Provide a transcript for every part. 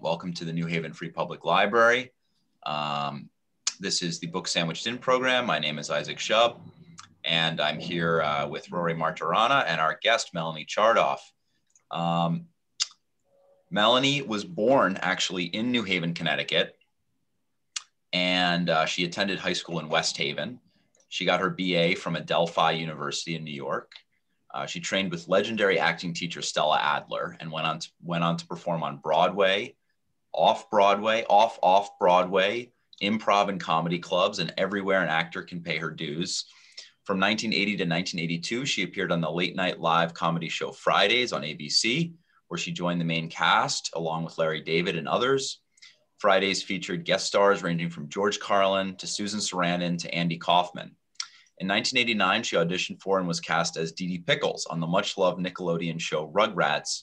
Welcome to the New Haven Free Public Library. Um, this is the Book Sandwiched In program. My name is Isaac Shub, and I'm here uh, with Rory Martorana and our guest, Melanie Chartoff. Um, Melanie was born actually in New Haven, Connecticut, and uh, she attended high school in West Haven. She got her BA from Adelphi University in New York. Uh, she trained with legendary acting teacher Stella Adler and went on to, went on to perform on Broadway, off Broadway, off off Broadway, improv and comedy clubs, and everywhere an actor can pay her dues. From 1980 to 1982, she appeared on the late night live comedy show Fridays on ABC, where she joined the main cast along with Larry David and others. Fridays featured guest stars ranging from George Carlin to Susan Sarandon to Andy Kaufman. In 1989, she auditioned for and was cast as DiDi Pickles on the much loved Nickelodeon show Rugrats.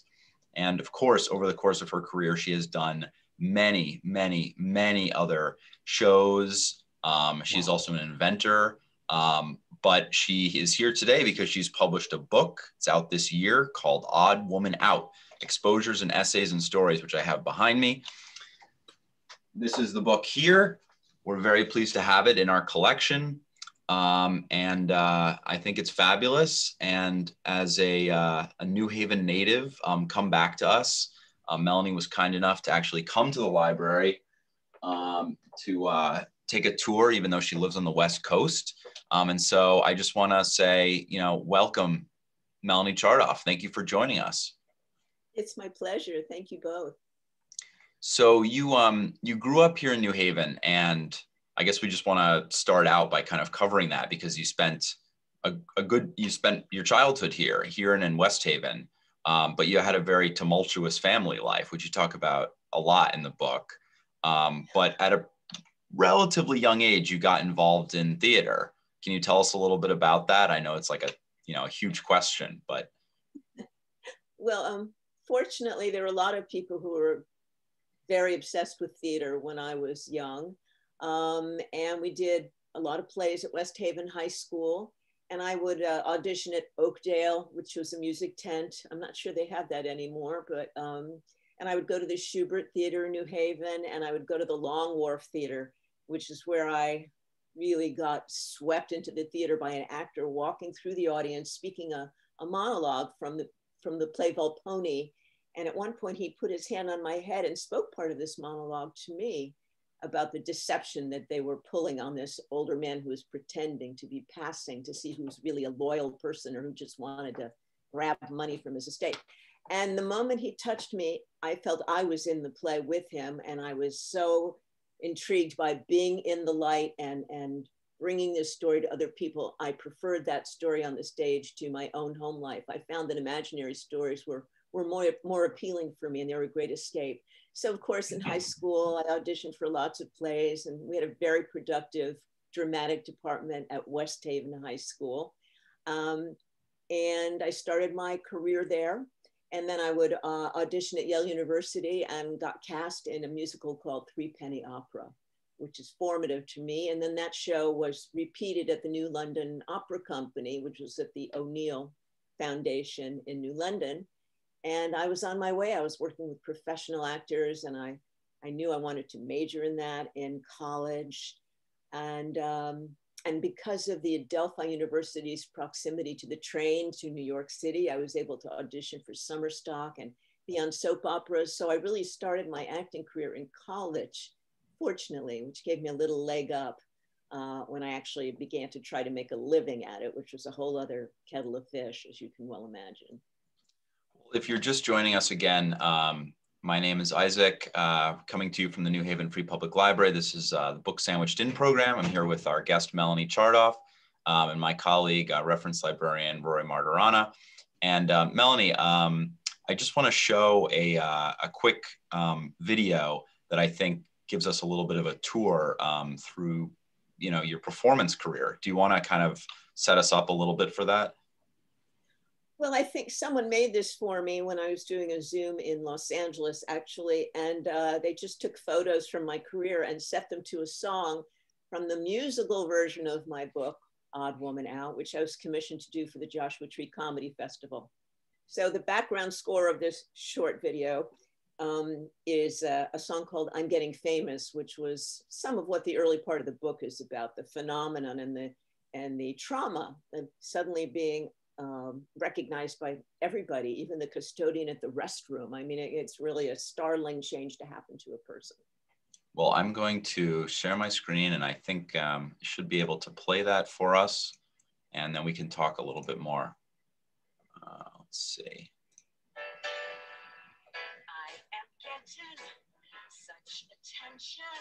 And of course, over the course of her career, she has done many, many, many other shows. Um, she's also an inventor, um, but she is here today because she's published a book. It's out this year called Odd Woman Out Exposures and Essays and Stories, which I have behind me. This is the book here. We're very pleased to have it in our collection. Um, and uh, I think it's fabulous. And as a, uh, a New Haven native, um, come back to us. Uh, Melanie was kind enough to actually come to the library um, to uh, take a tour, even though she lives on the West Coast. Um, and so I just want to say, you know, welcome, Melanie Chartoff. Thank you for joining us. It's my pleasure. Thank you both. So you um you grew up here in New Haven, and I guess we just want to start out by kind of covering that because you spent a, a good you spent your childhood here here and in West Haven, um, but you had a very tumultuous family life, which you talk about a lot in the book. Um, but at a relatively young age, you got involved in theater. Can you tell us a little bit about that? I know it's like a you know a huge question, but well, um, fortunately, there were a lot of people who were very obsessed with theater when I was young. Um, and we did a lot of plays at West Haven High School. And I would uh, audition at Oakdale, which was a music tent. I'm not sure they have that anymore, but um, and I would go to the Shubert Theater in New Haven, and I would go to the Long Wharf Theater, which is where I really got swept into the theater by an actor walking through the audience, speaking a, a monologue from the from the play Volpone. And at one point, he put his hand on my head and spoke part of this monologue to me about the deception that they were pulling on this older man who was pretending to be passing to see who's really a loyal person or who just wanted to grab money from his estate. And the moment he touched me, I felt I was in the play with him. And I was so intrigued by being in the light and, and bringing this story to other people. I preferred that story on the stage to my own home life. I found that imaginary stories were, were more, more appealing for me and they were a great escape. So of course, in high school, I auditioned for lots of plays and we had a very productive dramatic department at West Haven High School. Um, and I started my career there. And then I would uh, audition at Yale University and got cast in a musical called Three Penny Opera, which is formative to me. And then that show was repeated at the New London Opera Company, which was at the O'Neill Foundation in New London and I was on my way. I was working with professional actors, and I, I knew I wanted to major in that in college, and um, and because of the Adelphi University's proximity to the train to New York City, I was able to audition for summer stock and be on soap operas. So I really started my acting career in college, fortunately, which gave me a little leg up uh, when I actually began to try to make a living at it, which was a whole other kettle of fish, as you can well imagine if you're just joining us again, um, my name is Isaac, uh, coming to you from the New Haven Free Public Library. This is uh, the Book Sandwiched In program. I'm here with our guest, Melanie Chartoff, um, and my colleague, uh, reference librarian, Rory Martorana. And uh, Melanie, um, I just want to show a, uh, a quick um, video that I think gives us a little bit of a tour um, through you know, your performance career. Do you want to kind of set us up a little bit for that? Well, I think someone made this for me when I was doing a Zoom in Los Angeles, actually, and uh, they just took photos from my career and set them to a song from the musical version of my book, Odd Woman Out, which I was commissioned to do for the Joshua Tree Comedy Festival. So the background score of this short video um, is a, a, song called I'm Getting Famous, which was some of what the early part of the book is about, the phenomenon and the, and the trauma of suddenly being um, recognized by everybody, even the custodian at the restroom. I mean, it, it's really a startling change to happen to a person. Well, I'm going to share my screen and I think um, should be able to play that for us and then we can talk a little bit more. Uh, let's see. attention.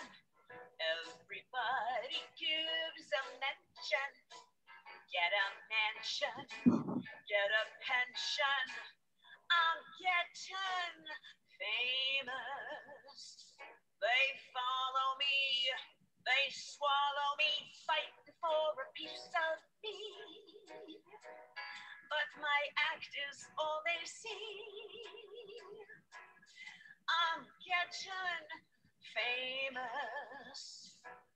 Everybody gives a mention. Get a mansion, get a pension. I'm getting famous. They follow me, they swallow me, fight for a piece of me. But my act is all they see. I'm getting famous.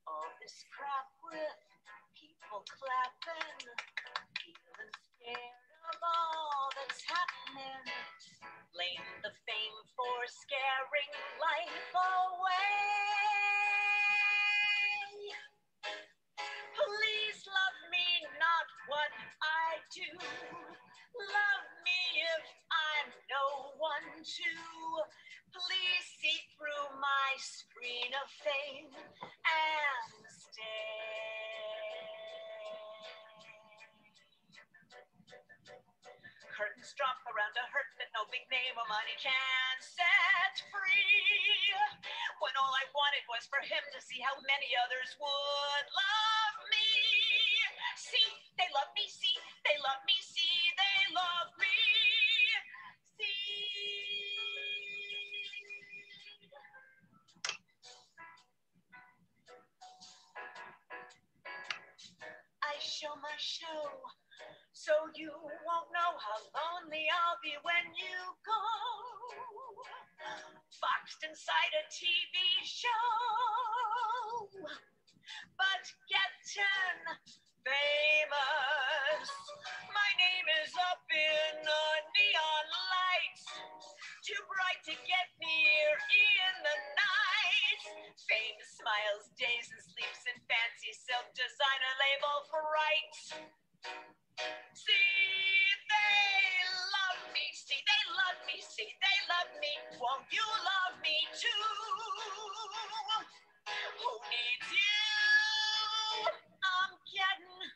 All this crap with people clapping, feeling scared all that's happening. Blame the fame for scaring life away. Please love me, not what I do. Love me if I'm no one to Please see through my screen of fame and stay. Curtains around a hurt that no big name or money can set free. When all I wanted was for him to see how many others would love me. See, they love me, see, they love me, see, they love me. See. I show my show. So you won't know how lonely I'll be when you go. Boxed inside a TV show. But getting famous. My name is up in the neon lights. Too bright to get near in the night. Fame smiles, days and sleeps in fancy silk designer label for you love me too? Who needs you? I'm getting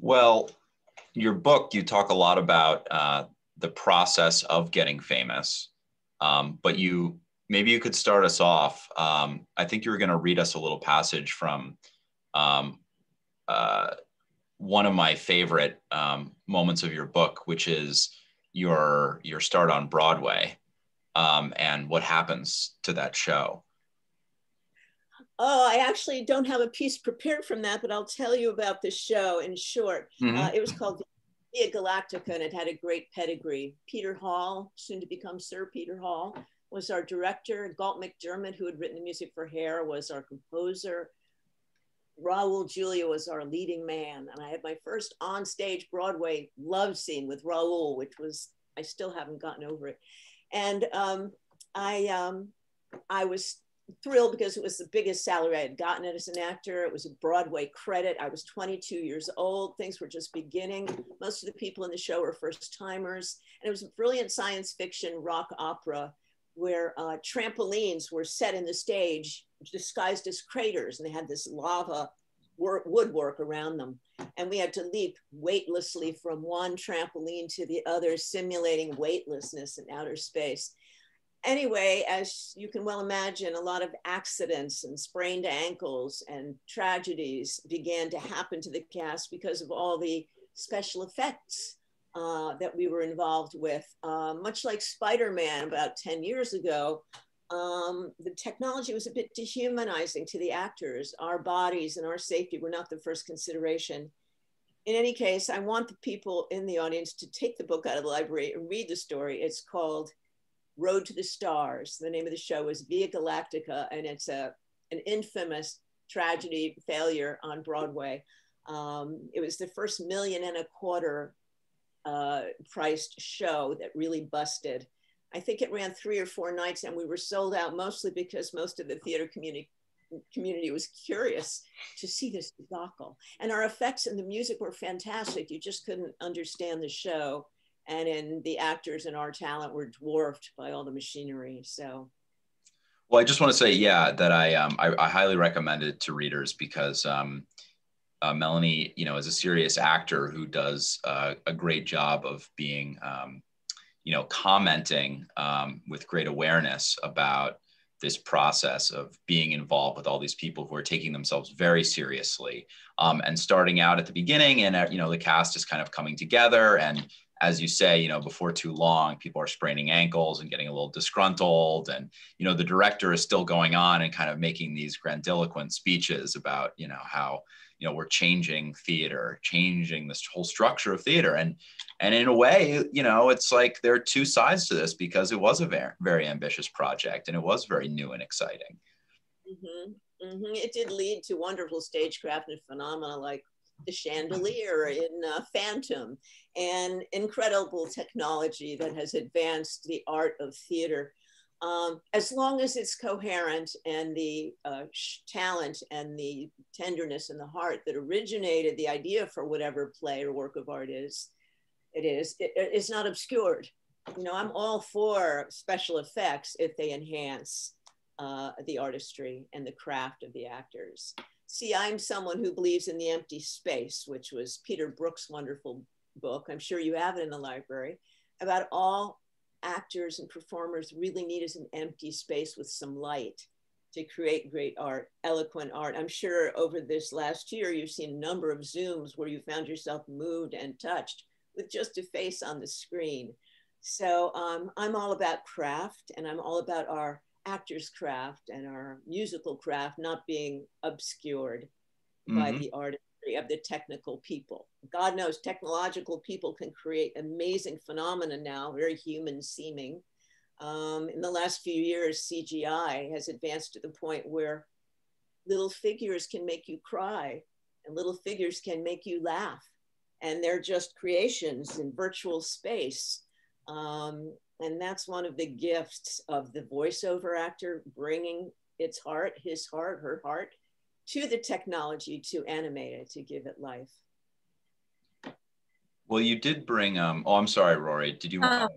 Well, your book, you talk a lot about uh, the process of getting famous, um, but you maybe you could start us off. Um, I think you were going to read us a little passage from um, uh, one of my favorite um, moments of your book, which is your your start on Broadway um, and what happens to that show. Oh, I actually don't have a piece prepared from that, but I'll tell you about the show in short. Mm-hmm. Uh, it was called Via Galactica and it had a great pedigree. Peter Hall, soon to become Sir Peter Hall, was our director. Galt MacDermot, who had written the music for Hair, was our composer. Raul Julia was our leading man. And I had my first on-stage Broadway love scene with Raul, which was, I still haven't gotten over it. And um, I, um, I was thrilled because it was the biggest salary I had gotten as an actor. It was a Broadway credit. I was 22 years old. Things were just beginning. Most of the people in the show were first timers. And it was a brilliant science fiction rock opera where uh, trampolines were set in the stage disguised as craters and they had this lava woodwork around them. And we had to leap weightlessly from one trampoline to the other, simulating weightlessness in outer space anyway, as you can well imagine, a lot of accidents and sprained ankles and tragedies began to happen to the cast because of all the special effects uh, that we were involved with. Uh, much like Spider Man about 10 years ago, um, the technology was a bit dehumanizing to the actors. Our bodies and our safety were not the first consideration. In any case, I want the people in the audience to take the book out of the library and read the story. It's called Road to the Stars. The name of the show is Via Galactica, and it's a an infamous tragedy failure on Broadway. Um, it was the first million and a quarter uh, priced show that really busted. I think it ran three or four nights, and we were sold out mostly because most of the theater community community was curious to see this debacle. And our effects and the music were fantastic. You just couldn't understand the show. And in the actors and our talent were dwarfed by all the machinery. So well, I just want to say, yeah, that I um, I, I, highly recommend it to readers because um, uh, Melanie, you know, is a serious actor who does uh, a great job of being, um, you know, commenting um, with great awareness about this process of being involved with all these people who are taking themselves very seriously um, and starting out at the beginning and uh, you know the cast is kind of coming together and as you say, you know, before too long, people are spraining ankles and getting a little disgruntled. And, you know, the director is still going on and kind of making these grandiloquent speeches about, you know, how, you know, we're changing theater, changing this whole structure of theater. And, and in a way, you know, it's like there are two sides to this because it was a very, very ambitious project and it was very new and exciting. Mm-hmm. Mm-hmm. It did lead to wonderful stagecraft and phenomena like the chandelier in uh, Phantom, and incredible technology that has advanced the art of theater. Um, as long as it's coherent and the uh, talent and the tenderness and the heart that originated the idea for whatever play or work of art is, it is, it, it's not obscured. You know, I'm all for special effects if they enhance uh, the artistry and the craft of the actors. See, I'm someone who believes in the empty space, which was Peter Brook's wonderful book. I'm sure you have it in the library about all actors and performers really need is an empty space with some light to create great art, eloquent art. I'm sure over this last year, you've seen a number of Zooms where you found yourself moved and touched with just a face on the screen. So um, I'm all about craft and I'm all about our actor's craft and our musical craft not being obscured mm-hmm. by the artistry of the technical people. God knows technological people can create amazing phenomena now, very human seeming. Um, in the last few years, CGI has advanced to the point where little figures can make you cry and little figures can make you laugh. And they're just creations in virtual space. Um, and that's one of the gifts of the voiceover actor bringing its heart, his heart, her heart to the technology to animate it, to give it life. Well, you did bring, um, oh, I'm sorry, Rory. Did you want uh,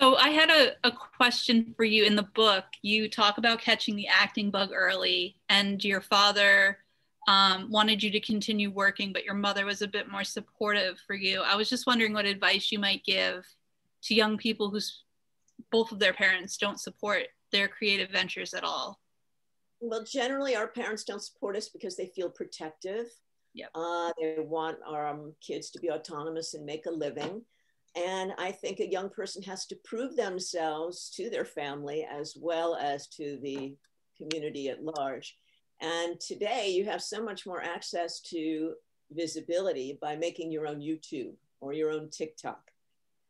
So I had a, a question for you in the book. You talk about catching the acting bug early, and your father um, wanted you to continue working, but your mother was a bit more supportive for you. I was just wondering what advice you might give to young people whose both of their parents don't support their creative ventures at all? Well, generally, our parents don't support us because they feel protective. Yep. Uh, they want our um, kids to be autonomous and make a living. And I think a young person has to prove themselves to their family as well as to the community at large. And today, you have so much more access to visibility by making your own YouTube or your own TikTok.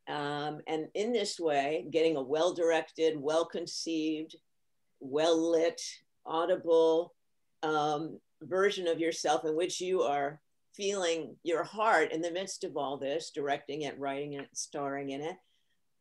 Um, and in this way, getting a well directed, well conceived, well lit, audible um, version of yourself in which you are feeling your heart in the midst of all this, directing it, writing it, starring in it,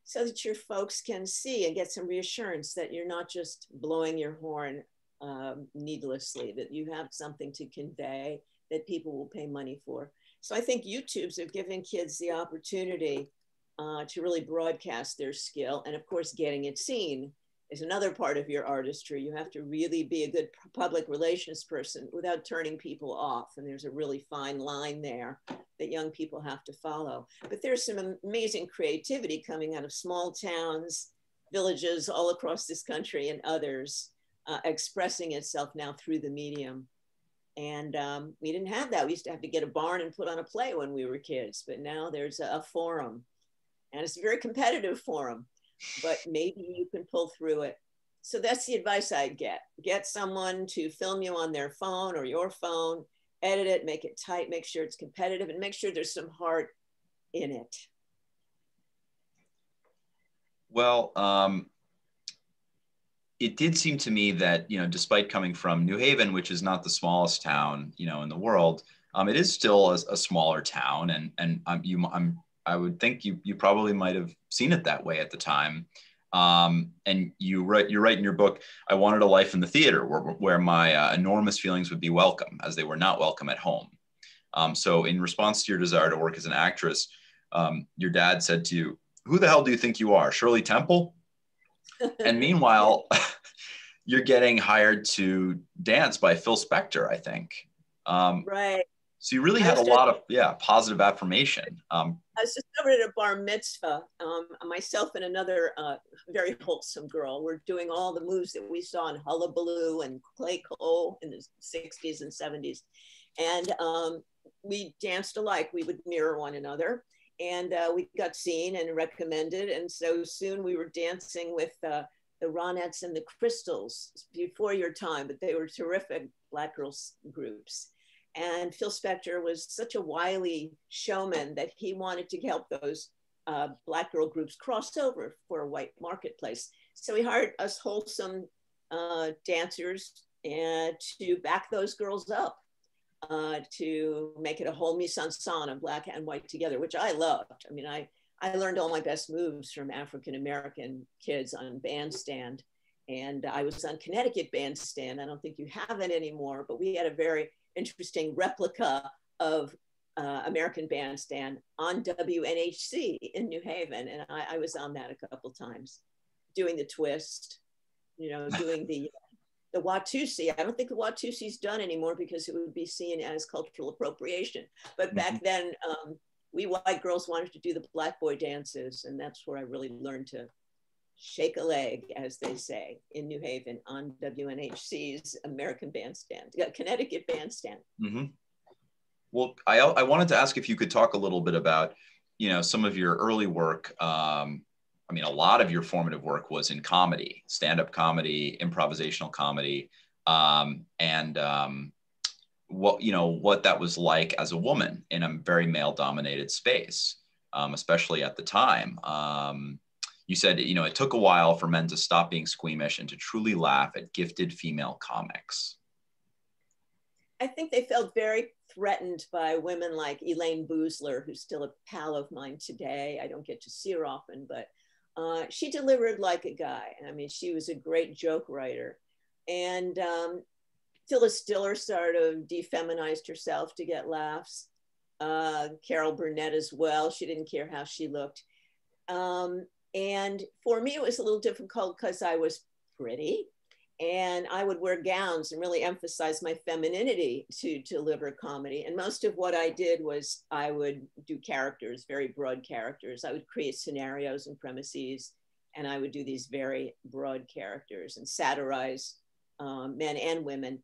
so that your folks can see and get some reassurance that you're not just blowing your horn um, needlessly, that you have something to convey that people will pay money for. So I think YouTube's are giving kids the opportunity uh, to really broadcast their skill. And of course, getting it seen is another part of your artistry. You have to really be a good public relations person without turning people off. And there's a really fine line there that young people have to follow. But there's some amazing creativity coming out of small towns, villages all across this country, and others uh, expressing itself now through the medium. And um, we didn't have that. We used to have to get a barn and put on a play when we were kids, but now there's a, a forum and it's a very competitive forum, but maybe you can pull through it. So that's the advice I'd get. Get someone to film you on their phone or your phone, edit it, make it tight, make sure it's competitive, and make sure there's some heart in it. Well, um, it did seem to me that you know, despite coming from New Haven, which is not the smallest town you know in the world, um, it is still a, a, smaller town, and and um, you, I'm I would think you you probably might have seen it that way at the time. Um, and you write you write in your book, I wanted a life in the theater where, where my uh, enormous feelings would be welcome, as they were not welcome at home. Um, so, in response to your desire to work as an actress, um, your dad said to you, "Who the hell do you think you are, Shirley Temple?" and meanwhile, you're getting hired to dance by Phil Spector, I think. Um, right. So you really had a lot of yeah positive affirmation. Um, I was just over at a bar mitzvah. Um, myself and another uh, very wholesome girl were doing all the moves that we saw in Hullabaloo and Clay Cole in the 60s and 70s. And um, we danced alike. We would mirror one another. And uh, we got seen and recommended. And so soon we were dancing with uh, the Ronettes and the Crystals before your time, but they were terrific Black girls groups. And Phil Spector was such a wily showman that he wanted to help those uh, Black girl groups cross over for a white marketplace. So he hired us wholesome uh, dancers and to back those girls up, uh, to make it a whole mise en scène of Black and white together, which I loved. I mean, I, I learned all my best moves from African American kids on bandstand. And I was on Connecticut bandstand. I don't think you have it anymore, but we had a very interesting replica of uh, American Bandstand on WNHC in New Haven. And I, I, was on that a couple times, doing the twist, you know, doing the the Watusi. I don't think the Watusi's done anymore because it would be seen as cultural appropriation. But back mm-hmm. then, um, we white girls wanted to do the black boy dances, and that's where I really learned to shake a leg, as they say, in New Haven on WNHC's American Bandstand, Connecticut Bandstand. Mm-hmm. Well, I, I wanted to ask if you could talk a little bit about, you know, some of your early work. Um, I mean, a lot of your formative work was in comedy, stand-up comedy, improvisational comedy, um, and um, what you know what that was like as a woman in a very male-dominated space, um, especially at the time. You said you know it took a while for men to stop being squeamish and to truly laugh at gifted female comics. I think they felt very threatened by women like Elaine Boosler, who's still a pal of mine today. I don't get to see her often but uh, she delivered like a guy. I mean she was a great joke writer. And um, phyllis diller sort of defeminized herself to get laughs. Uh, carol burnett as well. She didn't care how she looked. Um, and for me, it was a little difficult because I was pretty and I would wear gowns and really emphasize my femininity to, deliver comedy. And most of what I did was I would do characters, very broad characters. I would create scenarios and premises, and I would do these very broad characters and satirize um, men and women.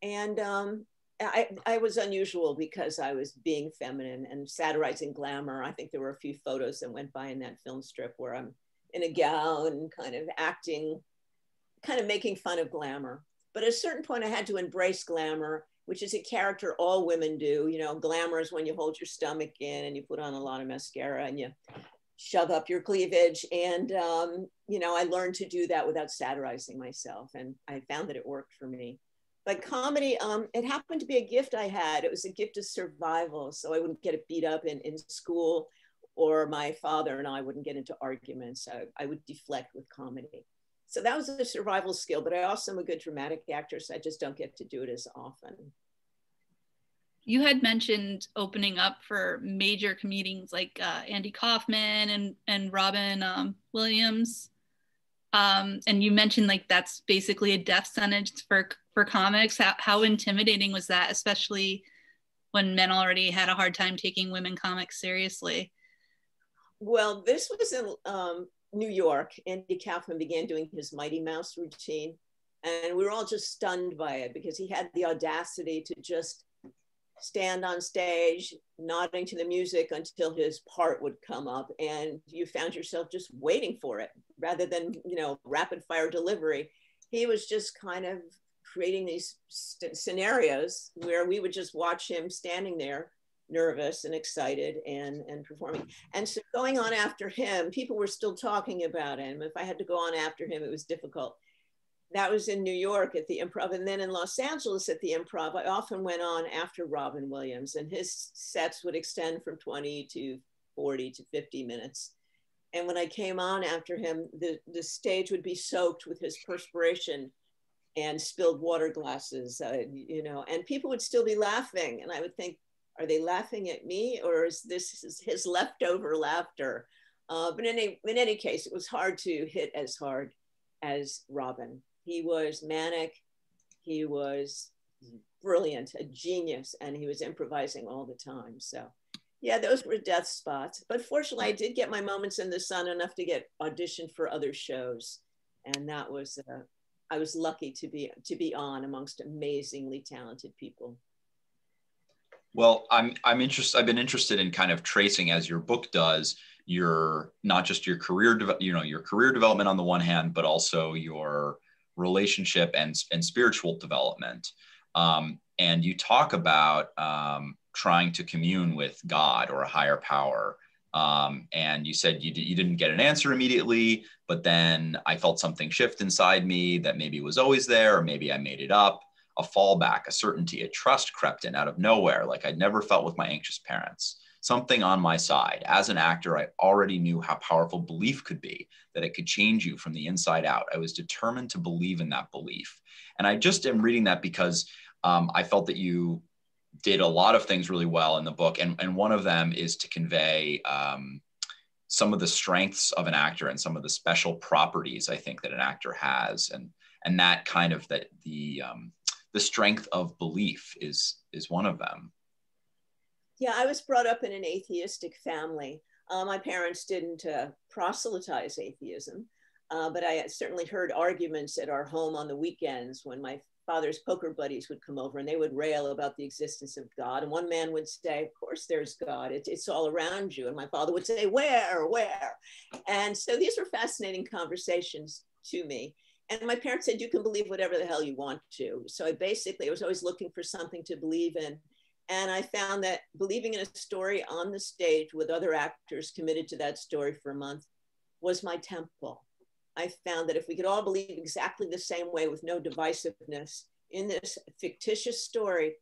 And um, I, I was unusual because I was being feminine and satirizing glamour. I think there were a few photos that went by in that film strip where I'm in a gown, kind of acting, kind of making fun of glamour. But at a certain point, I had to embrace glamour, which is a character all women do. You know, glamour is when you hold your stomach in and you put on a lot of mascara and you shove up your cleavage. And, um, you know, I learned to do that without satirizing myself. And I found that it worked for me but comedy um, it happened to be a gift i had. It was a gift of survival so i wouldn't get beat up in, in school or my father and i wouldn't get into arguments. I, I would deflect with comedy. So that was a survival skill but i also am a good dramatic actor so i just don't get to do it as often. You had mentioned opening up for major comedians like uh, andy kaufman and, and robin um, williams. Um, and you mentioned like that's basically a death sentence for for comics. How, how intimidating was that, especially when men already had a hard time taking women comics seriously? Well, this was in um, New York. Andy Kaufman began doing his Mighty Mouse routine, and we were all just stunned by it because he had the audacity to just stand on stage nodding to the music until his part would come up and you found yourself just waiting for it rather than you know rapid fire delivery he was just kind of creating these scenarios where we would just watch him standing there nervous and excited and, and performing. And so going on after him, people were still talking about him. If I had to go on after him, it was difficult. That was in New York at the improv. And then in Los Angeles at the improv, I often went on after Robin Williams, and his sets would extend from 20 to 40 to 50 minutes. And when I came on after him, the, the stage would be soaked with his perspiration and spilled water glasses, uh, you know, and people would still be laughing. And I would think, are they laughing at me or is this his leftover laughter? Uh, but in any, in any case, it was hard to hit as hard as Robin. He was manic, he was brilliant, a genius, and he was improvising all the time. So, yeah, those were death spots. But fortunately, I did get my moments in the sun enough to get auditioned for other shows, and that was uh, I was lucky to be to be on amongst amazingly talented people. Well, I'm I'm interested. I've been interested in kind of tracing as your book does your not just your career, you know, your career development on the one hand, but also your relationship and and spiritual development. Um, and you talk about um, trying to commune with God or a higher power. Um, and you said you, d- you didn't get an answer immediately, but then I felt something shift inside me that maybe was always there, or maybe I made it up a fallback, a certainty, a trust crept in out of nowhere, like I'd never felt with my anxious parents. Something on my side. As an actor, I already knew how powerful belief could be, that it could change you from the inside out. I was determined to believe in that belief. And I just am reading that because um, I felt that you did a lot of things really well in the book. And, and one of them is to convey um, some of the strengths of an actor and some of the special properties I think that an actor has. And, and that kind of that the, um, the strength of belief is is one of them yeah i was brought up in an atheistic family uh, my parents didn't uh, proselytize atheism uh, but i certainly heard arguments at our home on the weekends when my father's poker buddies would come over and they would rail about the existence of God. And one man would say, Of course, there's God, it's, it's all around you. And my father would say, Where, where? And so these were fascinating conversations to me. And my parents said, you can believe whatever the hell you want to. So I basically, I was always looking for something to believe in. And I found that believing in a story on the stage with other actors committed to that story for a month was my temple. I found that if we could all believe exactly the same way with no divisiveness in this fictitious story,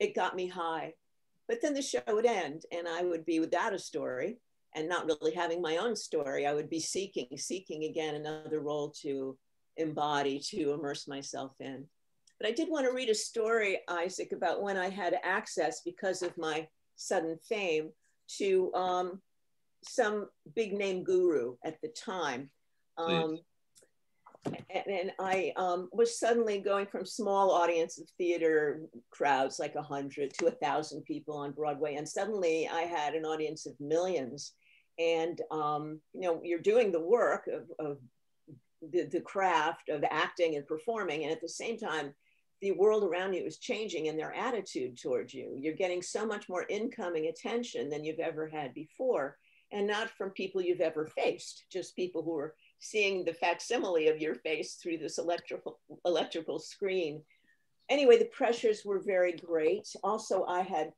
it got me high. But then the show would end and I would be without a story and not really having my own story. I would be seeking, seeking again another role to embody to immerse myself in. But I did want to read a story, Isaac, about when I had access because of my sudden fame to um, some big name guru at the time. Um, and, and, I um, was suddenly going from small audience of theater crowds, like a hundred to a thousand people on Broadway, and suddenly I had an audience of millions. And um, you know, you're doing the work of, of the, the craft of acting and performing. And at the same time, the world around you is changing in their attitude towards you. You're getting so much more incoming attention than you've ever had before. And not from people you've ever faced, just people who are seeing the facsimile of your face through this electrical, electrical screen. Anyway, the pressures were very great. Also, I had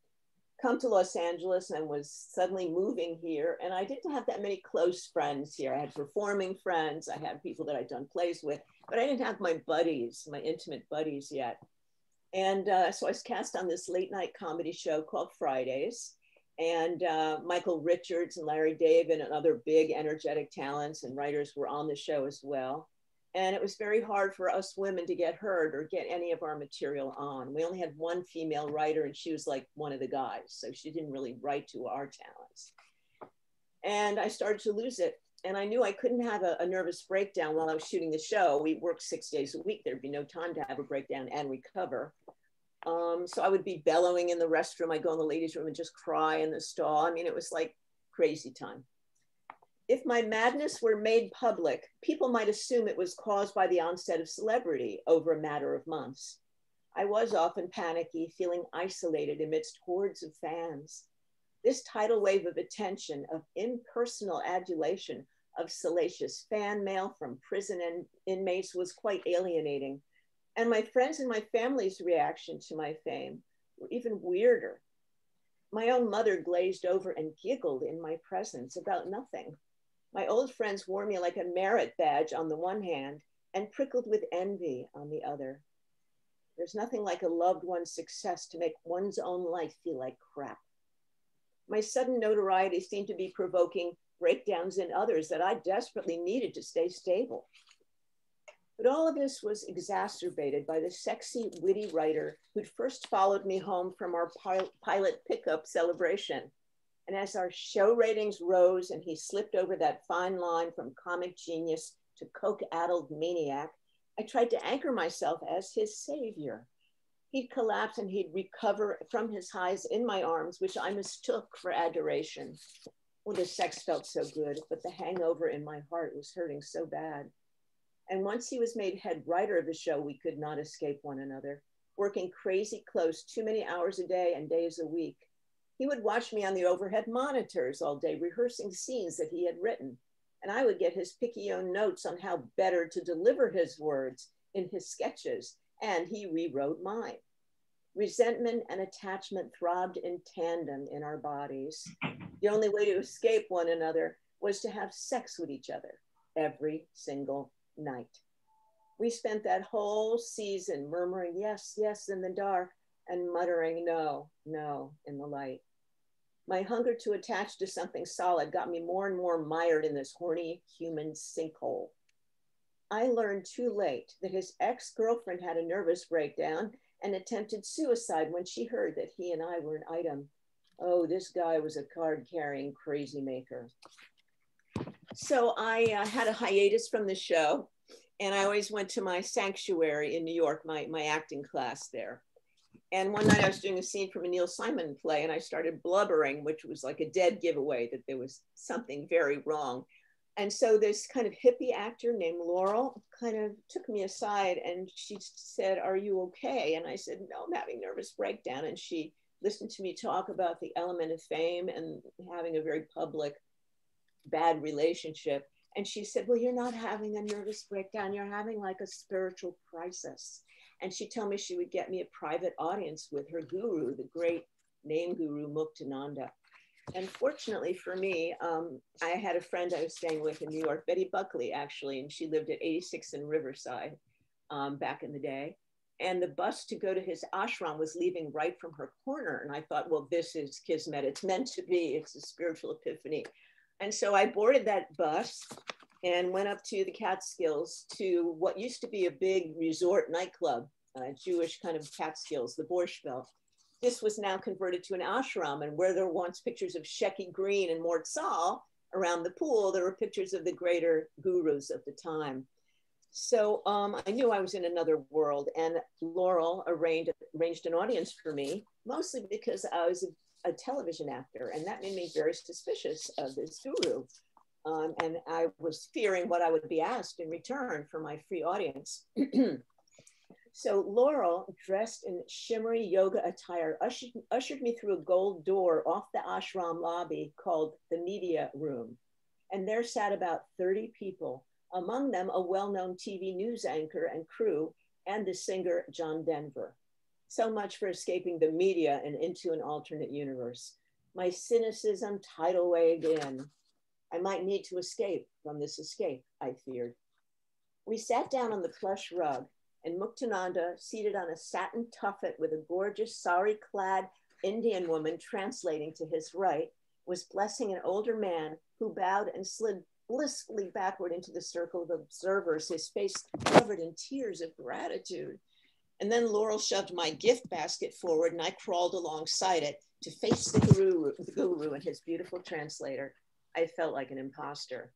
come to Los Angeles and was suddenly moving here. And I didn't have that many close friends here. I had performing friends, I had people that I'd done plays with, but I didn't have my buddies, my intimate buddies yet. And uh, so I was cast on this late night comedy show called Fridays. And uh, Michael Richards and Larry David and other big energetic talents and writers were on the show as well. And it was very hard for us women to get heard or get any of our material on. We only had one female writer, and she was like one of the guys. So she didn't really write to our talents. And I started to lose it. And I knew I couldn't have a, a nervous breakdown while I was shooting the show. We worked six days a week. There'd be no time to have a breakdown and recover. Um, so I would be bellowing in the restroom. I'd go in the ladies' room and just cry in the stall. I mean, it was like crazy time. If my madness were made public, people might assume it was caused by the onset of celebrity over a matter of months. I was often panicky, feeling isolated amidst hordes of fans. This tidal wave of attention, of impersonal adulation, of salacious fan mail from prison and inmates was quite alienating. And my friends and my family's reaction to my fame were even weirder. My own mother glazed over and giggled in my presence about nothing. My old friends wore me like a merit badge on the one hand and prickled with envy on the other. There's nothing like a loved one's success to make one's own life feel like crap. My sudden notoriety seemed to be provoking breakdowns in others that I desperately needed to stay stable. But all of this was exacerbated by the sexy, witty writer who'd first followed me home from our pilot pickup celebration. And as our show ratings rose and he slipped over that fine line from comic genius to coke addled maniac, I tried to anchor myself as his savior. He'd collapse and he'd recover from his highs in my arms, which I mistook for adoration. Well, the sex felt so good, but the hangover in my heart was hurting so bad. And once he was made head writer of the show, we could not escape one another, working crazy close, too many hours a day and days a week. He would watch me on the overhead monitors all day, rehearsing scenes that he had written and I would get his picayune notes on how better to deliver his words in his sketches, and he rewrote mine. Resentment and attachment throbbed in tandem in our bodies. The only way to escape one another was to have sex with each other every single night. We spent that whole season murmuring yes, yes in the dark and muttering no, no in the light. My hunger to attach to something solid got me more and more mired in this horny human sinkhole. I learned too late that his ex girlfriend had a nervous breakdown and attempted suicide when she heard that he and I were an item. Oh, this guy was a card carrying crazy maker. So I uh, had a hiatus from the show and I always went to my sanctuary in New York, my, my acting class there. And one night I was doing a scene from a Neil Simon play and I started blubbering, which was like a dead giveaway that there was something very wrong. And so this kind of hippie actor named Laurel kind of took me aside and she said, Are you okay? And I said, No, I'm having nervous breakdown. And she listened to me talk about the element of fame and having a very public bad relationship. And she said, Well, you're not having a nervous breakdown, you're having like a spiritual crisis. And she told me she would get me a private audience with her guru, the great name guru Muktananda. And fortunately for me, um, I had a friend I was staying with in New York, Betty Buckley, actually, and she lived at 86 in Riverside um, back in the day. And the bus to go to his ashram was leaving right from her corner. And I thought, well, this is Kismet. It's meant to be. It's a spiritual epiphany. And so I boarded that bus and went up to the Catskills to what used to be a big resort nightclub, uh, Jewish kind of Catskills, the Borscht Belt. This was now converted to an ashram, and where there were once pictures of Shecky Green and Mort Sahl around the pool, there were pictures of the greater gurus of the time. So um, I knew I was in another world, and Laurel arranged, arranged an audience for me, mostly because I was a, a television actor, and that made me very suspicious of this guru. Um, and I was fearing what I would be asked in return for my free audience. so Laurel, dressed in shimmery yoga attire, ushered, ushered me through a gold door off the ashram lobby called the media room. And there sat about 30 people, among them a well-known TV news anchor and crew and the singer John Denver. So much for escaping the media and into an alternate universe. My cynicism tidal wave in. I might need to escape from this escape, I feared. We sat down on the plush rug, and Muktananda, seated on a satin tuffet with a gorgeous sari clad Indian woman translating to his right, was blessing an older man who bowed and slid blissfully backward into the circle of observers, his face covered in tears of gratitude. And then Laurel shoved my gift basket forward, and I crawled alongside it to face the guru, the guru and his beautiful translator. I felt like an imposter.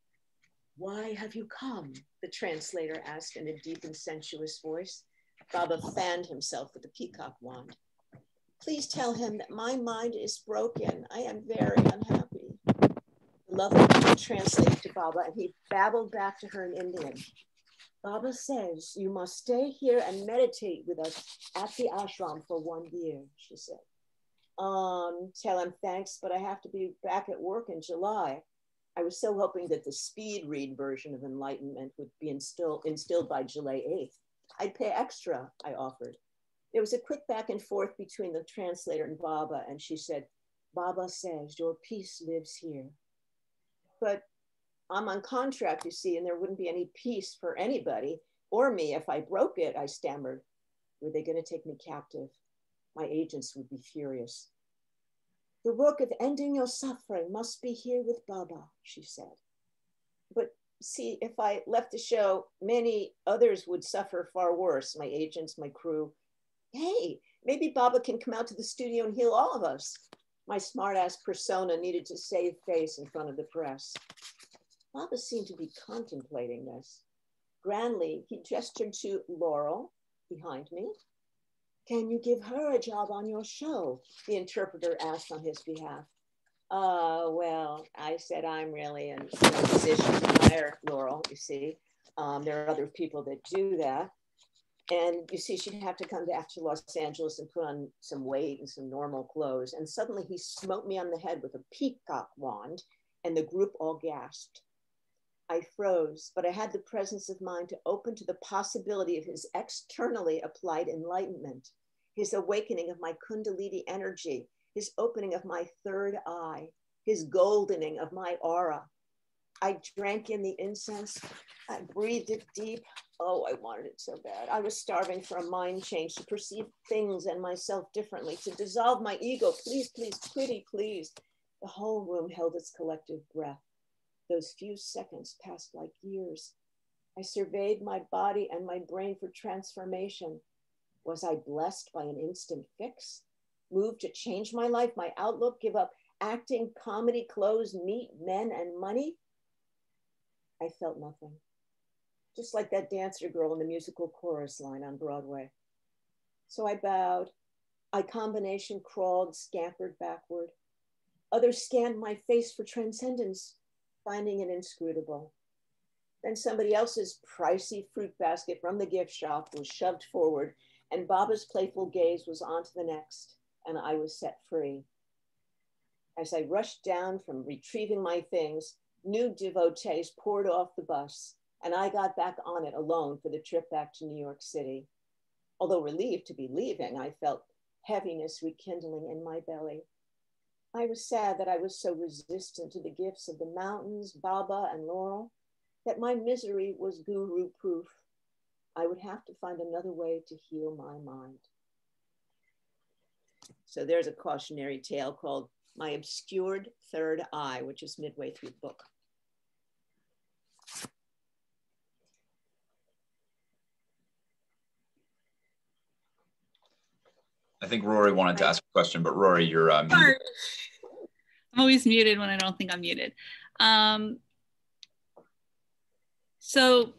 Why have you come? The translator asked in a deep and sensuous voice. Baba fanned himself with a peacock wand. Please tell him that my mind is broken. I am very unhappy. The lover translated to Baba and he babbled back to her in Indian. Baba says you must stay here and meditate with us at the ashram for one year, she said um, tell him thanks, but I have to be back at work in July. I was so hoping that the speed read version of enlightenment would be instilled, instilled by July 8th. I'd pay extra, I offered. There was a quick back and forth between the translator and Baba, and she said, Baba says your peace lives here. But I'm on contract, you see, and there wouldn't be any peace for anybody or me if I broke it, I stammered. Were they going to take me captive? My agents would be furious. The work of ending your suffering must be here with Baba, she said. But see, if I left the show, many others would suffer far worse my agents, my crew. Hey, maybe Baba can come out to the studio and heal all of us. My smartass persona needed to save face in front of the press. Baba seemed to be contemplating this. Grandly, he gestured to Laurel behind me. Can you give her a job on your show? The interpreter asked on his behalf. Uh, well, I said I'm really in a position to hire Laurel, you see. Um, there are other people that do that. And you see, she'd have to come back to Los Angeles and put on some weight and some normal clothes. And suddenly he smote me on the head with a peacock wand, and the group all gasped. I froze, but I had the presence of mind to open to the possibility of his externally applied enlightenment, his awakening of my Kundalini energy, his opening of my third eye, his goldening of my aura. I drank in the incense, I breathed it deep. Oh, I wanted it so bad. I was starving for a mind change to perceive things and myself differently, to dissolve my ego. Please, please, pretty, please. The whole room held its collective breath. Those few seconds passed like years. I surveyed my body and my brain for transformation. Was I blessed by an instant fix? Moved to change my life, my outlook, give up acting, comedy, clothes, meat, men, and money? I felt nothing. Just like that dancer girl in the musical chorus line on Broadway. So I bowed. I combination crawled, scampered backward. Others scanned my face for transcendence finding it inscrutable. Then somebody else's pricey fruit basket from the gift shop was shoved forward, and Baba's playful gaze was on to the next, and I was set free. As I rushed down from retrieving my things, new devotees poured off the bus, and I got back on it alone for the trip back to New York City. Although relieved to be leaving, I felt heaviness rekindling in my belly. I was sad that I was so resistant to the gifts of the mountains, Baba, and Laurel, that my misery was guru proof. I would have to find another way to heal my mind. So there's a cautionary tale called My Obscured Third Eye, which is midway through the book. I think Rory wanted to ask a question, but Rory, you're uh, muted. I'm always muted when I don't think I'm muted. Um, so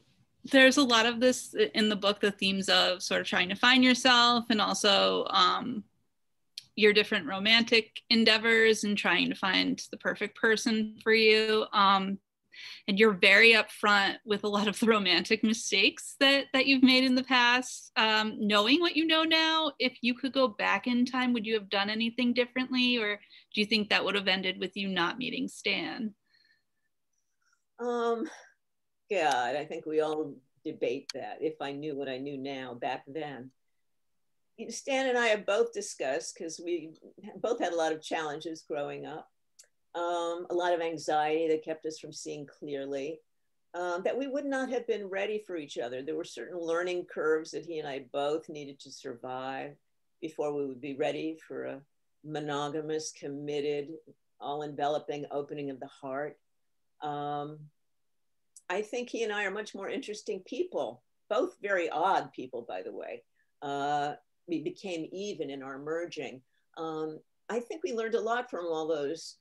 there's a lot of this in the book, the themes of sort of trying to find yourself and also um, your different romantic endeavors and trying to find the perfect person for you. Um, and you're very upfront with a lot of the romantic mistakes that that you've made in the past. Um, knowing what you know now if you could go back in time would you have done anything differently? Or do you think that would have ended with you not meeting stan? Um god i think we all debate that. If i knew what i knew now back then. Stan and i have both discussed because we both had a lot of challenges growing up um, a lot of anxiety that kept us from seeing clearly, um, that we would not have been ready for each other. There were certain learning curves that he and I both needed to survive before we would be ready for a monogamous, committed, all enveloping opening of the heart. Um, I think he and I are much more interesting people, both very odd people, by the way. Uh, we became even in our merging. Um, I think we learned a lot from all those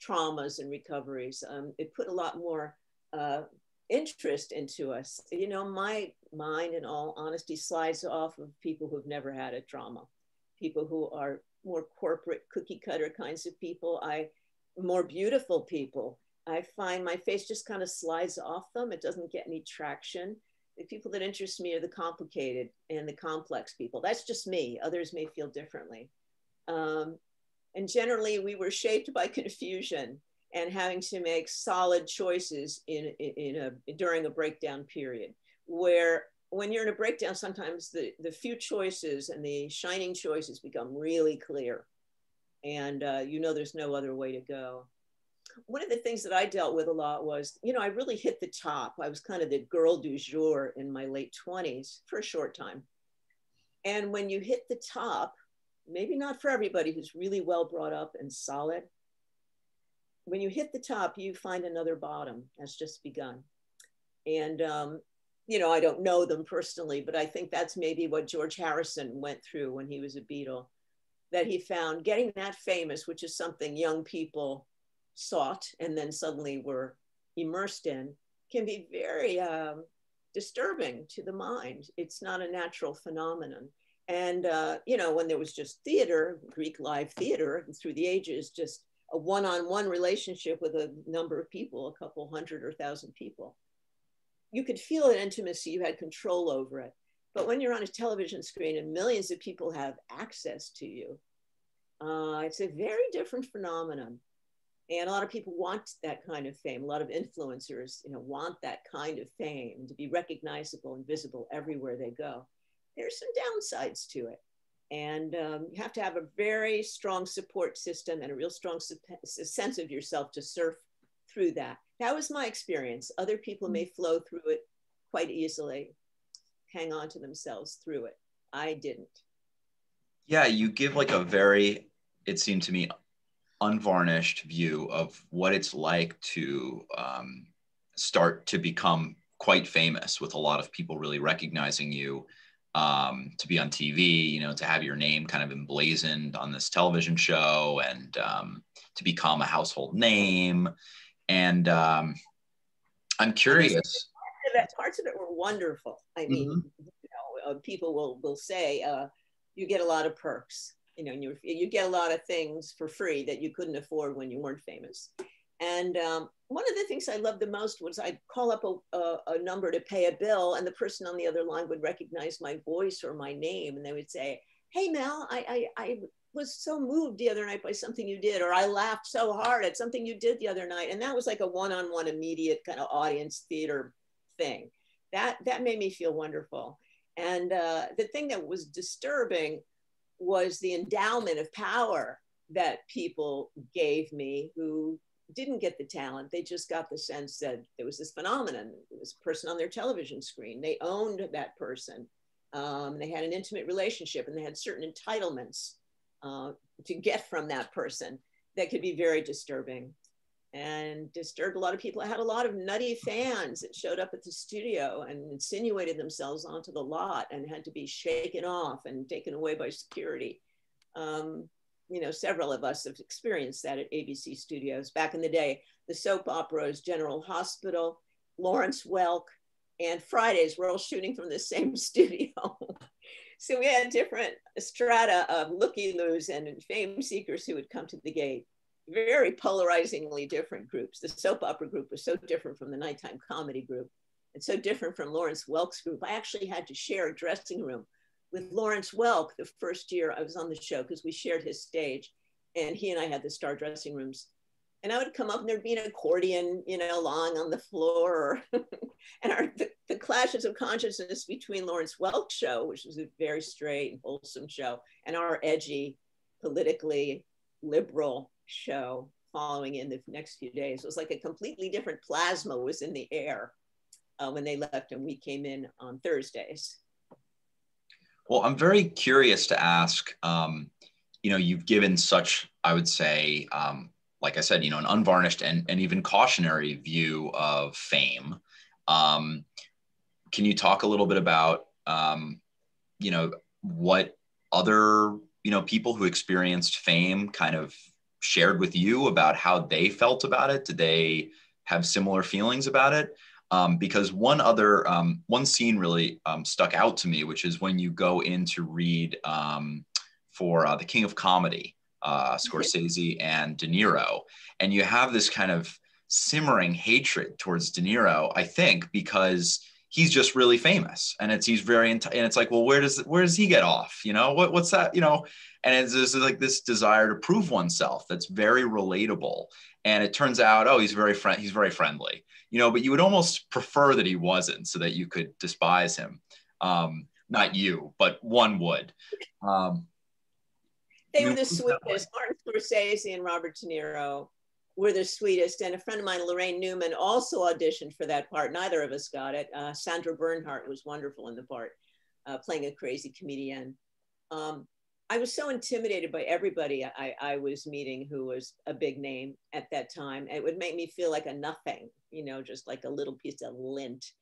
traumas and recoveries. Um, it put a lot more uh, interest into us. You know, my mind, in all honesty, slides off of people who've never had a trauma, people who are more corporate, cookie cutter kinds of people. I more beautiful people. I find my face just kind of slides off them. It doesn't get any traction. The people that interest me are the complicated and the complex people. That's just me. Others may feel differently. Um, and generally, we were shaped by confusion and having to make solid choices in, in, a, during a breakdown period, where when you're in a breakdown, sometimes the, the few choices and the shining choices become really clear. and uh, you know there's no other way to go. One of the things that I dealt with a lot was, you know, I really hit the top. I was kind of the girl du jour in my late 20s for a short time. And when you hit the top, maybe not for everybody who's really well brought up and solid, when you hit the top, you find another bottom has just begun. And, um, you know, I don't know them personally, but I think that's maybe what George Harrison went through when he was a Beatle, that he found getting that famous, which is something young people sought and then suddenly were immersed in, can be very um, disturbing to the mind. It's not a natural phenomenon. And, uh, you know, when there was just theater, Greek live theater through the ages, just a one-on-one relationship with a number of people, a couple hundred or thousand people. You could feel an intimacy, you had control over it. But when you're on a television screen and millions of people have access to you, uh, it's a very different phenomenon. And a lot of people want that kind of fame. A lot of influencers, you know, want that kind of fame to be recognizable and visible everywhere they go. There's some downsides to it. And um, you have to have a very strong support system and a real strong sense of yourself to surf through that. That was my experience. Other people may mm. flow through it quite easily, hang on to themselves through it. I didn't. Yeah, you give like a very, it seemed to me, unvarnished view of what it's like to um, start to become quite famous with a lot of people really recognizing you um, to be on TV, you know, to have your name kind of emblazoned on this television show and um, to become a household name. And um, I'm curious. Parts of, it, parts of it were wonderful. I mean, mm-hmm. you know, uh, people will will say uh, you get a lot of perks. You know, you you get a lot of things for free that you couldn't afford when you weren't famous. And um, one of the things I loved the most was I'd call up a, a, a, number to pay a bill, and the person on the other line would recognize my voice or my name, and they would say, "Hey, Mel, I, I, I was so moved the other night by something you did, or I laughed so hard at something you did the other night," and that was like a one-on-one, immediate kind of audience theater thing. That that made me feel wonderful. And uh, the thing that was disturbing was the endowment of power that people gave me who didn't get the talent. They just got the sense that there was this phenomenon. There was a person on their television screen. They owned that person. Um, they had an intimate relationship and they had certain entitlements uh, to get from that person that could be very disturbing and disturbed a lot of people. I had a lot of nutty fans that showed up at the studio and insinuated themselves onto the lot and had to be shaken off and taken away by security. Um, you know, several of us have experienced that at ABC Studios. Back in the day, the soap operas, General Hospital, Lawrence Welk, and Fridays were all shooting from the same studio. so we had different strata of looky-loos and fame seekers who would come to the gate. Very polarizingly different groups. The soap opera group was so different from the nighttime comedy group. and so different from Lawrence Welk's group. I actually had to share a dressing room with Lawrence Welk the first year I was on the show because we shared his stage and he and I had the star dressing rooms. And I would come up and there'd be an accordion, you know, lying on the floor. and our, the, the, clashes of consciousness between Lawrence Welk's show, which was a very straight and wholesome show, and our edgy, politically liberal show following in the next few days. It was like a completely different plasma was in the air uh, when they left and we came in on Thursdays. Well, I'm very curious to ask. Um, you know, you've given such, I would say, um, like I said, you know, an unvarnished and, and even cautionary view of fame. Um, can you talk a little bit about, um, you know, what other, you know, people who experienced fame kind of shared with you about how they felt about it? Did they have similar feelings about it? Um, because one other um, one scene really um, stuck out to me, which is when you go in to read um, for uh, the King of Comedy, uh, Scorsese and De Niro, and you have this kind of simmering hatred towards De Niro. I think because he's just really famous, and it's he's very and it's like, well, where does where does he get off? You know, what what's that? You know, and it's, like this desire to prove oneself that's very relatable. And it turns out, oh, he's very friend, he's very friendly you know, but you would almost prefer that he wasn't so that you could despise him. Um, not you, but one would. Um, They were the sweetest. Martin Scorsese and Robert De Niro were the sweetest. And a friend of mine, Laraine Newman, also auditioned for that part. Neither of us got it. Uh, Sandra Bernhard was wonderful in the part, uh, playing a crazy comedian. Um, I was so intimidated by everybody I, I, was meeting who was a big name at that time. It would make me feel like a nothing, you know, just like a little piece of lint.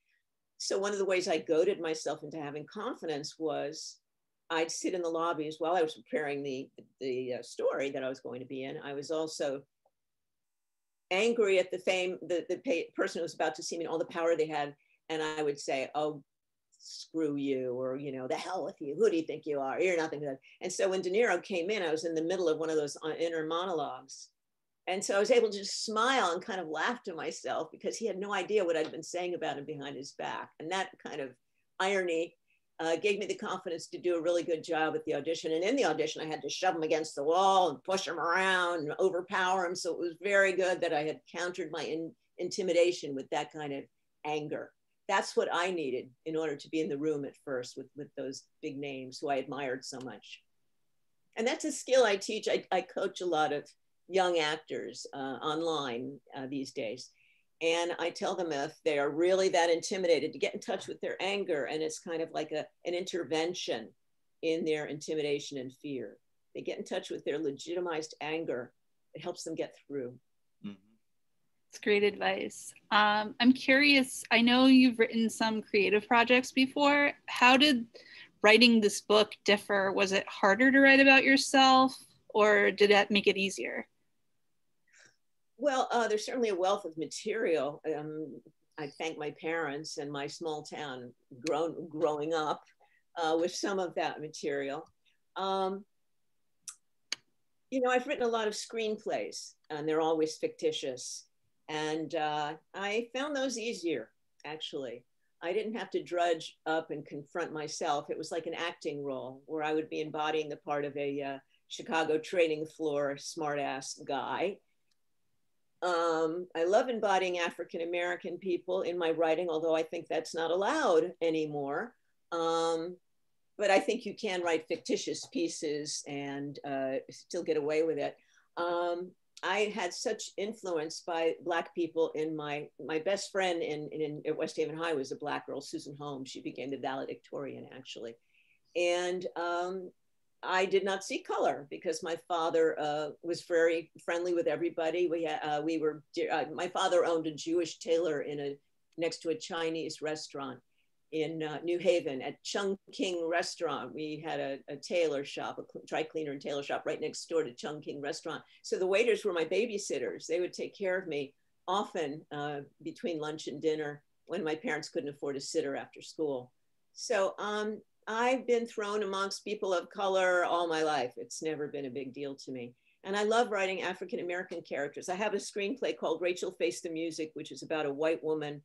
So one of the ways I goaded myself into having confidence was I'd sit in the lobbies while I was preparing the, the uh, story that I was going to be in. I was also angry at the fame, the, the person who was about to see me, all the power they had. And I would say, oh, screw you, or, you know, the hell with you. Who do you think you are? You're nothing good. And so when De Niro came in, I was in the middle of one of those uh, inner monologues. And so I was able to just smile and kind of laugh to myself because he had no idea what I'd been saying about him behind his back. And that kind of irony uh, gave me the confidence to do a really good job at the audition. And in the audition, I had to shove him against the wall and push him around and overpower him. So it was very good that I had countered my in, intimidation with that kind of anger. That's what I needed in order to be in the room at first with, with those big names who I admired so much. And that's a skill I teach. I, I coach a lot of young actors uh, online uh, these days. And I tell them if they are really that intimidated to get in touch with their anger. And it's kind of like a, an intervention in their intimidation and fear. They get in touch with their legitimized anger. It helps them get through. Mm-hmm. It's great advice. Um, I'm curious, I know you've written some creative projects before. How did writing this book differ? Was it harder to write about yourself or did that make it easier? Well, uh, there's certainly a wealth of material. Um, I thank my parents and my small town grown, growing up uh, with some of that material. Um, you know, I've written a lot of screenplays and they're always fictitious. And uh, I found those easier, actually. I didn't have to drudge up and confront myself. It was like an acting role where I would be embodying the part of a uh, Chicago trading floor smartass guy um, I love embodying African American people in my writing, although I think that's not allowed anymore. Um, but I think you can write fictitious pieces and uh, still get away with it. Um, I had such influence by Black people in my, my best friend in, in, in West Haven High was a Black girl, Susan Holmes. She became the valedictorian actually. And um, I did not see color because my father uh, was very friendly with everybody. We uh, we were uh, my father owned a Jewish tailor in a next to a Chinese restaurant in uh, New Haven at Chung King Restaurant. We had a, a tailor shop, a dry cleaner and tailor shop right next door to Chung King Restaurant. So the waiters were my babysitters. They would take care of me often uh, between lunch and dinner when my parents couldn't afford a sitter after school. So um, I've been thrown amongst people of color all my life. It's never been a big deal to me. And I love writing African American characters. I have a screenplay called Rachel Face the Music, which is about a white woman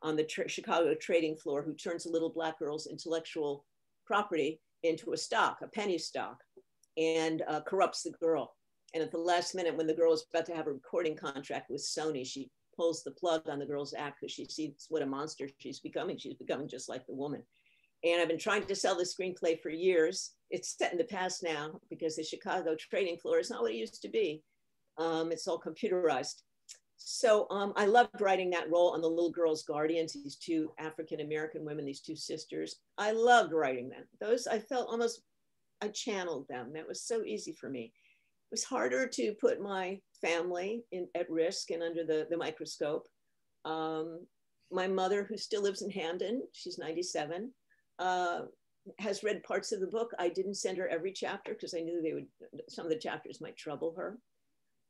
on the tra Chicago trading floor who turns a little black girl's intellectual property into a stock, a penny stock, and uh, corrupts the girl. And at the last minute, when the girl is about to have a recording contract with Sony, she pulls the plug on the girl's act because she sees what a monster she's becoming. She's becoming just like the woman. And I've been trying to sell the screenplay for years. It's set in the past now because the Chicago trading floor is not what it used to be. Um, it's all computerized. So um, I loved writing that role on the Little Girls Guardians, these two African American women, these two sisters. I loved writing them. Those I felt almost, I channeled them. That was so easy for me. It was harder to put my family in, at risk and under the, the microscope. Um, my mother, who still lives in Hamden, she's 97, uh, has read parts of the book. I didn't send her every chapter because I knew they would, some of the chapters might trouble her.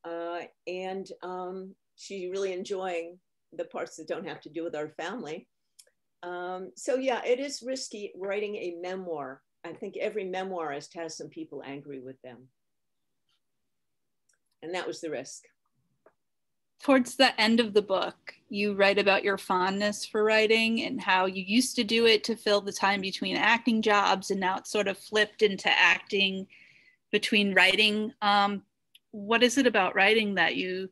Uh, and um, she's really enjoying the parts that don't have to do with our family. Um, so yeah, it is risky writing a memoir. I think every memoirist has some people angry with them. And that was the risk towards the end of the book, you write about your fondness for writing and how you used to do it to fill the time between acting jobs, and now it's sort of flipped into acting between writing. Um, what is it about writing that you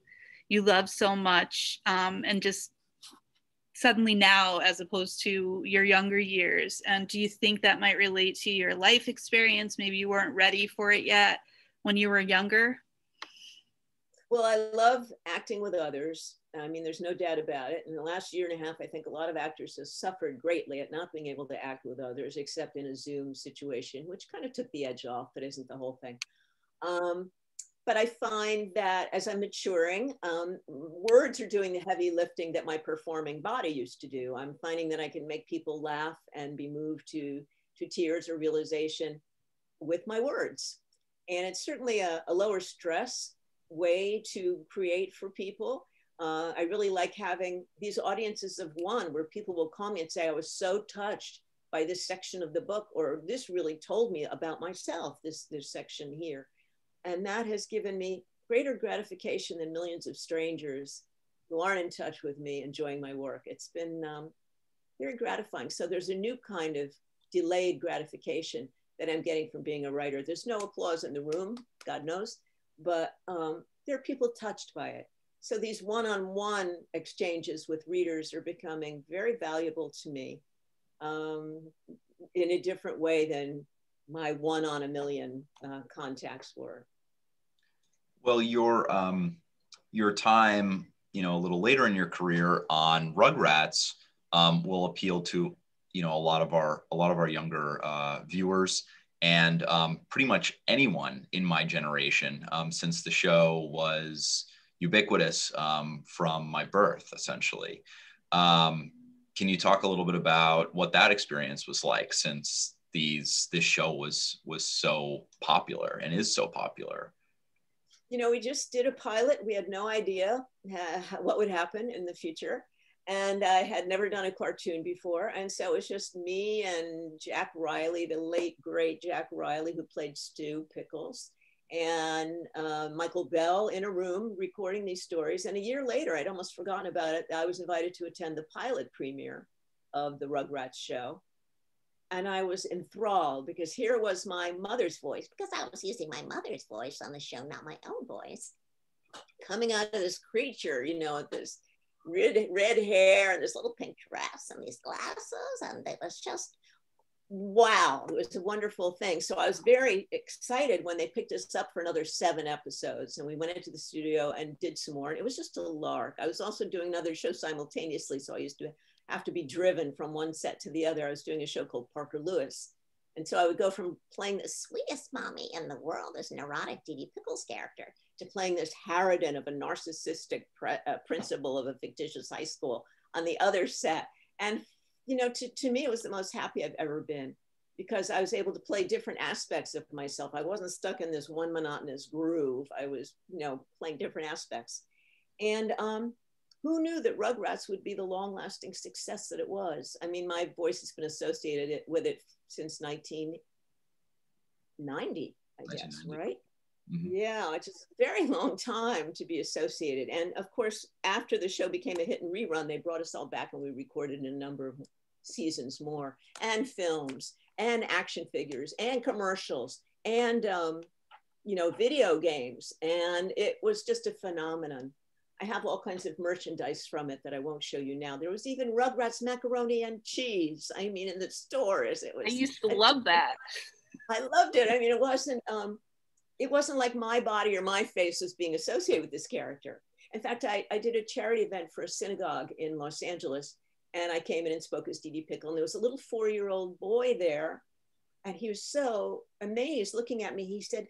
you love so much, um, and just suddenly now as opposed to your younger years? And do you think that might relate to your life experience? Maybe you weren't ready for it yet. when you were younger? Well, I love acting with others. I mean, there's no doubt about it. In the last year and a half, I think a lot of actors have suffered greatly at not being able to act with others, except in a Zoom situation, which kind of took the edge off, but isn't the whole thing. Um, but I find that as I'm maturing, um, words are doing the heavy lifting that my performing body used to do. I'm finding that I can make people laugh and be moved to, to tears or realization with my words. And it's certainly a, a lower stress way to create for people. Uh, I really like having these audiences of one where people will call me and say, I was so touched by this section of the book, or this really told me about myself, this, this section here. And that has given me greater gratification than millions of strangers who aren't in touch with me enjoying my work. It's been um, very gratifying. So there's a new kind of delayed gratification that I'm getting from being a writer. There's no applause in the room, God knows, but um, there are people touched by it. So these one-on-one exchanges with readers are becoming very valuable to me um, in a different way than my one on a million uh, contacts were. Well, your um, your time, you know, a little later in your career on Rugrats um, will appeal to you know a lot of our a lot of our younger uh, viewers and um, pretty much anyone in my generation um, since the show was ubiquitous um, from my birth, essentially. Um, can you talk a little bit about what that experience was like since these this show was was so popular and is so popular? You know, we just did a pilot. We had no idea uh, what would happen in the future. And I had never done a cartoon before. And so it was just me and Jack Riley, the late, great Jack Riley, who played Stu Pickles and uh, Michael Bell in a room recording these stories. And a year later, I'd almost forgotten about it. I was invited to attend the pilot premiere of the Rugrats show. And I was enthralled because here was my mother's voice, because I was using my mother's voice on the show, not my own voice, coming out of this creature, you know, this red, red hair and this little pink dress and these glasses. And it was just wow, it was a wonderful thing. So I was very excited when they picked us up for another seven episodes. And we went into the studio and did some more. And it was just a lark. I was also doing another show simultaneously. So I used to have to be driven from one set to the other. I was doing a show called Parker Lewis. And so I would go from playing the sweetest mommy in the world, this neurotic DiDi Pickles character, to playing this harridan of a narcissistic pre- uh, principal of a fictitious high school on the other set. And you know, to, to me, it was the most happy I've ever been because I was able to play different aspects of myself. I wasn't stuck in this one monotonous groove. I was, you know, playing different aspects. And um, who knew that Rugrats would be the long lasting success that it was? I mean, my voice has been associated with it since 1990, I guess, right? Mm-hmm. Yeah, it's just a very long time to be associated. And of course, after the show became a hit and rerun, they brought us all back and we recorded a number of seasons more, and films, and action figures, and commercials, and um, you know, video games. And it was just a phenomenon. I have all kinds of merchandise from it that I won't show you now. There was even Rugrats macaroni and cheese. I mean, in the stores, it was. I used to love that. I loved it. I mean, it wasn't. Um, it wasn't like my body or my face was being associated with this character. In fact, I, I did a charity event for a synagogue in Los Angeles, and I came in and spoke as DiDi Pickle, and there was a little four-year-old boy there, and he was so amazed looking at me. He said,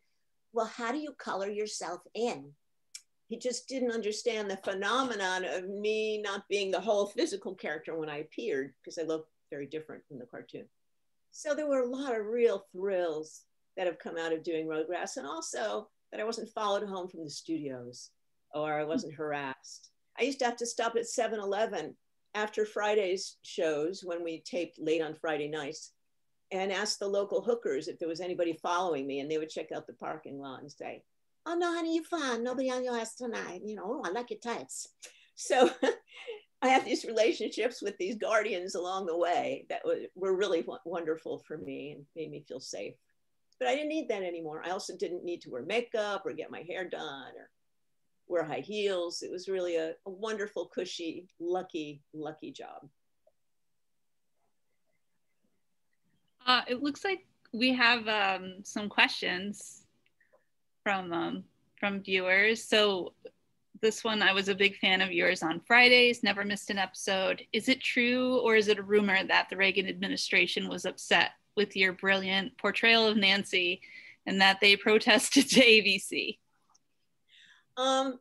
"Well, how do you color yourself in?" He just didn't understand the phenomenon of me not being the whole physical character when I appeared because I looked very different from the cartoon. So there were a lot of real thrills that have come out of doing Rugrats and also that I wasn't followed home from the studios or I wasn't harassed. I used to have to stop at 7 Eleven after Friday's shows when we taped late on Friday nights and ask the local hookers if there was anybody following me, and they would check out the parking lot and say, Oh, no, honey, you're fine. Nobody on your ass tonight. You know, oh, I like your tights. So I have these relationships with these guardians along the way that were really wonderful for me and made me feel safe but I didn't need that anymore. I also didn't need to wear makeup or get my hair done or wear high heels. It was really a, a wonderful, cushy, lucky, lucky job. Uh, it looks like we have um, some questions. From um, from viewers. So this one, I was a big fan of yours on Fridays, never missed an episode. Is it true or is it a rumor that the Reagan administration was upset with your brilliant portrayal of Nancy and that they protested to ABC? Um,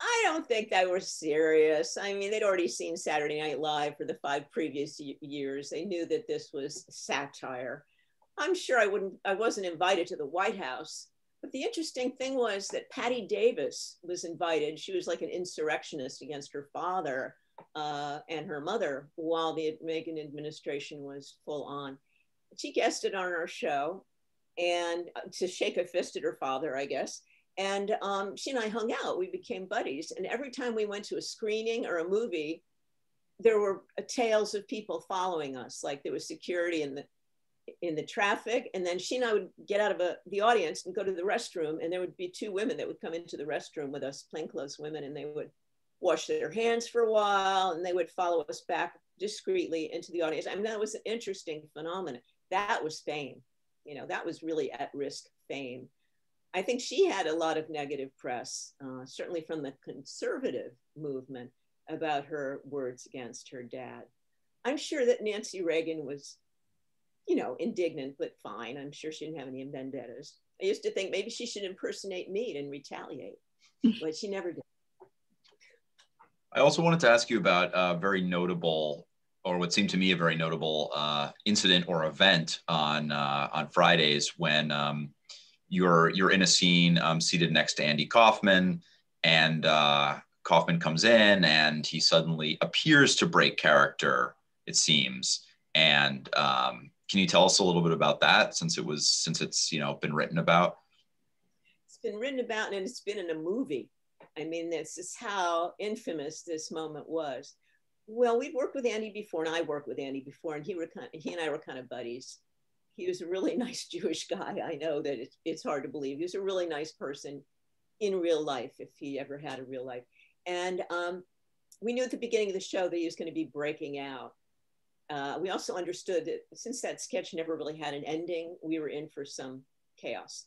I don't think they were serious. I mean, they'd already seen Saturday Night Live for the five previous years. They knew that this was satire. I'm sure I wouldn't, I wasn't invited to the White House. But the interesting thing was that Patti Davis was invited. She was like an insurrectionist against her father uh, and her mother while the Reagan administration was full on. She guested on our show and uh, to shake a fist at her father, I guess. And um, she and I hung out. We became buddies. And every time we went to a screening or a movie, there were tales of people following us. Like there was security in the in the traffic, and then she and I would get out of a, the audience and go to the restroom, and there would be two women that would come into the restroom with us, plainclothes women, and they would wash their hands for a while, and they would follow us back discreetly into the audience. I mean, that was an interesting phenomenon. That was fame. You know, that was really at risk fame. I think she had a lot of negative press, uh, certainly from the conservative movement, about her words against her dad. I'm sure that Nancy Reagan was, you know, indignant, but fine. I'm sure she didn't have any vendettas. I used to think maybe she should impersonate me and retaliate, but she never did. I also wanted to ask you about a very notable, or what seemed to me a very notable uh, incident or event on uh, on Fridays when um, you're you're in a scene um, seated next to Andy Kaufman, and uh, Kaufman comes in and he suddenly appears to break character. It seems. And um, can you tell us a little bit about that, since it was since it's you know been written about? It's been written about and it's been in a movie. I mean, this is how infamous this moment was. Well, we'd worked with Andy before, and I worked with Andy before, and he were kind of, he and I were kind of buddies he was a really nice Jewish guy. I know that it's, it's hard to believe. He was a really nice person in real life, if he ever had a real life. And um, we knew at the beginning of the show that he was going to be breaking out. Uh, we also understood that since that sketch never really had an ending, we were in for some chaos.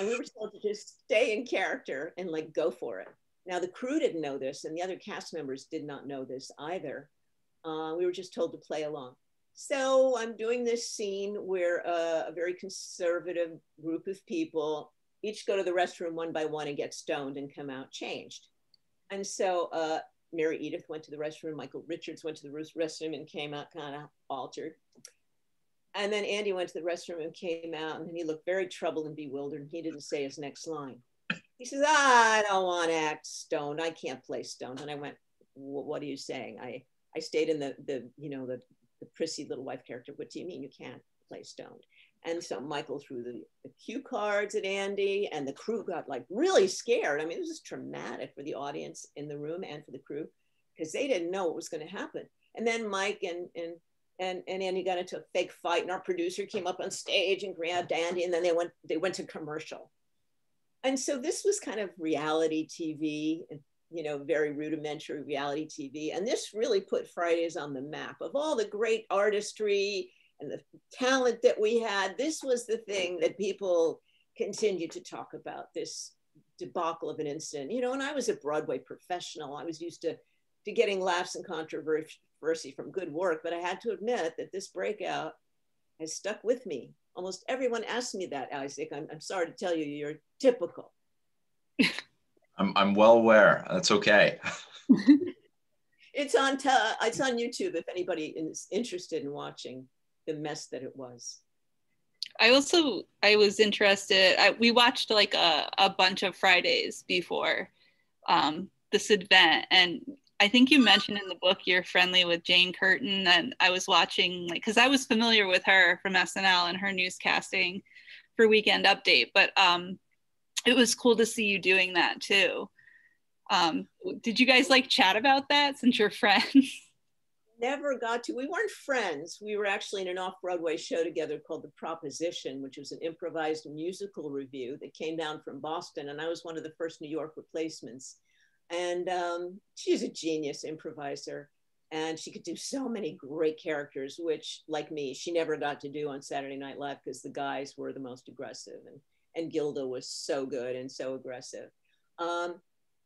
And we were told to just stay in character and like go for it. Now, the crew didn't know this, and the other cast members did not know this either. Uh, we were just told to play along. So I'm doing this scene where uh, a very conservative group of people each go to the restroom one by one and get stoned and come out changed. And so uh, Maryedith went to the restroom, Michael Richards went to the restroom and came out kind of altered. And then Andy went to the restroom and came out and he looked very troubled and bewildered. And he didn't say his next line. He says, I don't want to act stoned. I can't play stoned. And I went, what are you saying? I, I stayed in the, the, you know, the the prissy little wife character, what do you mean you can't play stoned? And so Michael threw the, the cue cards at Andy, and the crew got like really scared. I mean, this was traumatic for the audience in the room and for the crew because they didn't know what was going to happen. And then Mike and, and and, and Andy got into a fake fight, and our producer came up on stage and grabbed Andy, and then they went they went to commercial. And so this was kind of reality TV, you know, very rudimentary reality TV. And this really put Fridays on the map of all the great artistry and the talent that we had. This was the thing that people continued to talk about this debacle of an incident. You know, and I was a Broadway professional. I was used to, to getting laughs and controversy from good work, but I had to admit that this breakout has stuck with me. Almost everyone asked me that, Isaac. I'm, I'm sorry to tell you, you're typical. I'm, I'm well aware. That's okay. it's on t- it's on YouTube if anybody is interested in watching the mess that it was. I also I was interested. I, we watched like a, a bunch of Fridays before um, this event, and I think you mentioned in the book you're friendly with Jane Curtin, and I was watching like because I was familiar with her from SNL and her newscasting for Weekend Update, but um, it was cool to see you doing that too. Um, did you guys like chat about that since you're friends? Never got to. We weren't friends. We were actually in an off Broadway show together called The Proposition, which was an improvised musical review that came down from Boston. And I was one of the first New York replacements. And um, she's a genius improviser. And she could do so many great characters, which, like me, she never got to do on Saturday Night Live because the guys were the most aggressive. And and Gilda was so good and so aggressive. Um,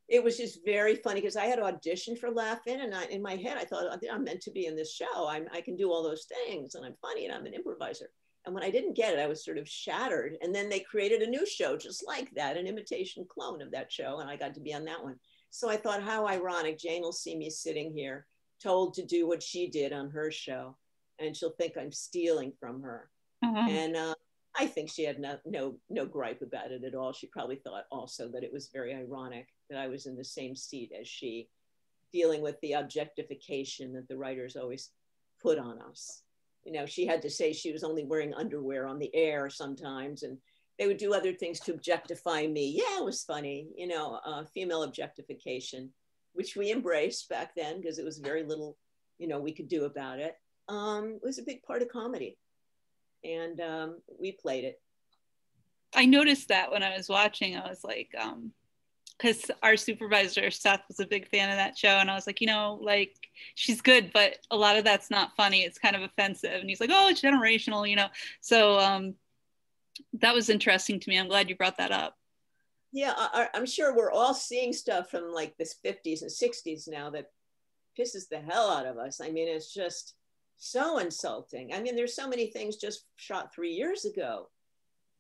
it was just very funny because I had auditioned for Laugh-In, and I, in my head I thought I'm meant to be in this show. I'm, I can do all those things, and I'm funny, and I'm an improviser. And when I didn't get it, I was sort of shattered. And then they created a new show just like that, an imitation clone of that show, and I got to be on that one. So I thought, how ironic! Jane will see me sitting here, told to do what she did on her show, and she'll think I'm stealing from her. Mm-hmm. And uh, I think she had no, no no gripe about it at all. She probably thought also that it was very ironic that I was in the same seat as she, dealing with the objectification that the writers always put on us. You know, she had to say she was only wearing underwear on the air sometimes, and they would do other things to objectify me. Yeah, it was funny, you know, uh, female objectification, which we embraced back then because it was very little, you know, we could do about it. Um, it was a big part of comedy and um, we played it. I noticed that when I was watching, I was like, um, because our supervisor Seth was a big fan of that show, and I was like, you know, like she's good, but a lot of that's not funny. It's kind of offensive, and he's like, oh, it's generational, you know. So um, that was interesting to me. I'm glad you brought that up. Yeah, I, I'm sure we're all seeing stuff from like this 50s and 60s now that pisses the hell out of us. I mean, it's just so insulting. I mean, there's so many things just shot three years ago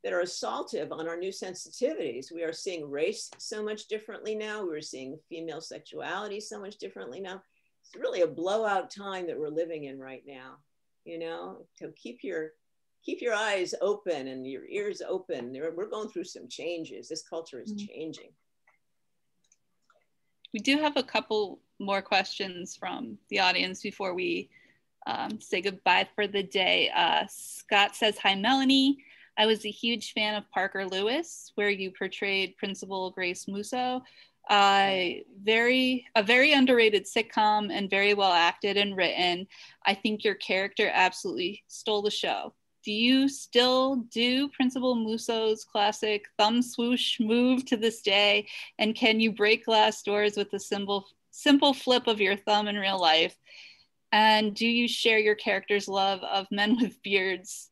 that are assaultive on our new sensitivities. We are seeing race so much differently now. We're seeing female sexuality so much differently now. It's really a blowout time that we're living in right now. You know, to keep your keep your eyes open and your ears open. We're going through some changes. This culture is mm-hmm. changing. We do have a couple more questions from the audience before we um, say goodbye for the day. Uh, Scott says, Hi, Melanie. I was a huge fan of Parker Lewis, where you portrayed Principal Grace Musso. Uh, very a very underrated sitcom and very well acted and written. I think your character absolutely stole the show. Do you still do Principal Musso's classic thumb swoosh move to this day? And can you break glass doors with a simple simple flip of your thumb in real life? And do you share your character's love of men with beards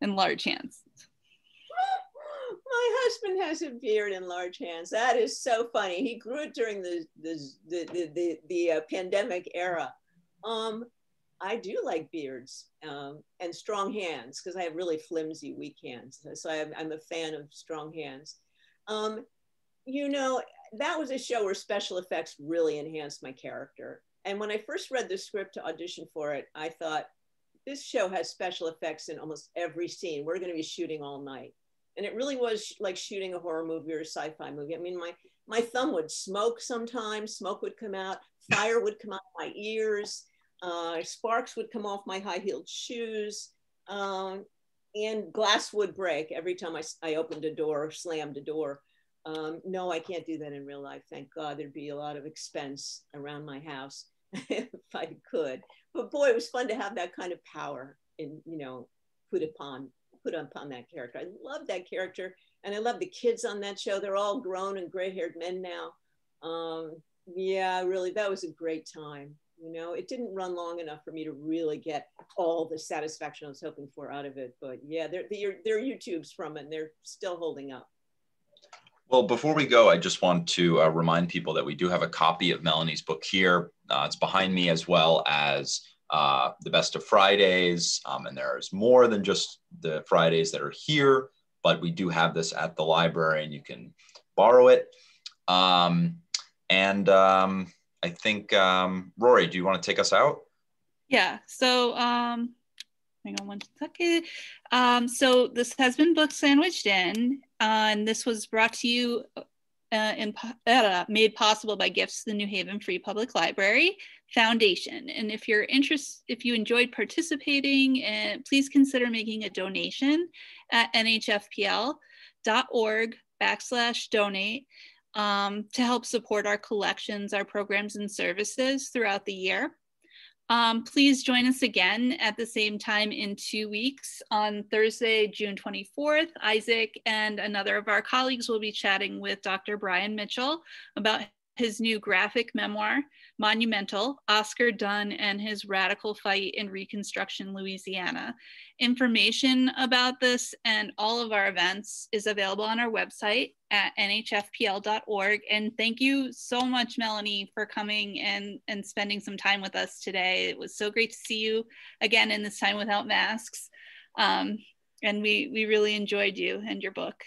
and large hands? My husband has a beard and large hands. That is so funny. He grew it during the the the the, the, the uh, pandemic era. Um, I do like beards um, and strong hands because I have really flimsy, weak hands. So I'm, I'm a fan of strong hands. Um, you know, that was a show where special effects really enhanced my character. And when I first read the script to audition for it, I thought, this show has special effects in almost every scene. We're going to be shooting all night. And it really was like shooting a horror movie or a sci-fi movie. I mean, my, my thumb would smoke sometimes, smoke would come out, fire would come out my ears, uh, sparks would come off my high-heeled shoes, um, and glass would break every time I, I opened a door or slammed a door. Um, no, I can't do that in real life. Thank God there'd be a lot of expense around my house. if I could. But boy, it was fun to have that kind of power and you know put upon put upon that character. I love that character, and I love the kids on that show. They're all grown and gray-haired men now. Um, yeah, really, that was a great time. You know, it didn't run long enough for me to really get all the satisfaction I was hoping for out of it. But yeah, they're, they're, they're YouTubes from it, and they're still holding up. Well, before we go, I just want to uh, remind people that we do have a copy of Melanie's book here. Uh, it's behind me as well as uh, the best of Fridays. Um, and there's more than just the Fridays that are here, but we do have this at the library and you can borrow it. Um, and um, I think, um, Rory, do you want to take us out? Yeah. So, um, hang on one second. Um, so this has been book sandwiched in, and this was brought to you uh, uh, made possible by gifts to the New Haven Free Public Library Foundation. And if you're interested, if you enjoyed participating, uh, please consider making a donation at nhfpl.org backslash donate um, to help support our collections, our programs and services throughout the year. Um, please join us again at the same time in two weeks on Thursday, June 24th. Isaac and another of our colleagues will be chatting with Dr. Brian Mitchell about his new graphic memoir, Monumental Oscar Dunn and His Radical Fight in Reconstruction Louisiana. Information about this and all of our events is available on our website at nhfpl.org. And thank you so much, Melanie, for coming and, and spending some time with us today. It was so great to see you again in this time without masks. Um, and we, we really enjoyed you and your book.